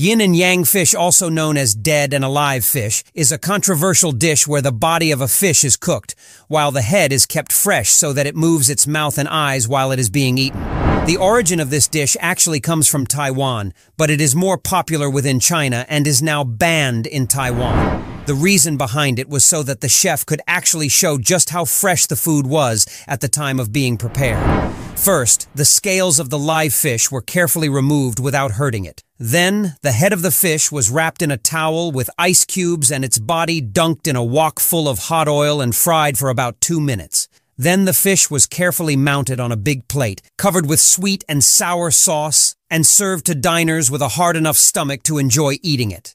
Yin and yang fish, also known as dead and alive fish, is a controversial dish where the body of a fish is cooked, while the head is kept fresh so that it moves its mouth and eyes while it is being eaten. The origin of this dish actually comes from Taiwan, but it is more popular within China and is now banned in Taiwan. The reason behind it was so that the chef could actually show just how fresh the food was at the time of being prepared. First, the scales of the live fish were carefully removed without hurting it. Then, the head of the fish was wrapped in a towel with ice cubes and its body dunked in a wok full of hot oil and fried for about two minutes. Then the fish was carefully mounted on a big plate, covered with sweet and sour sauce, and served to diners with a hard enough stomach to enjoy eating it.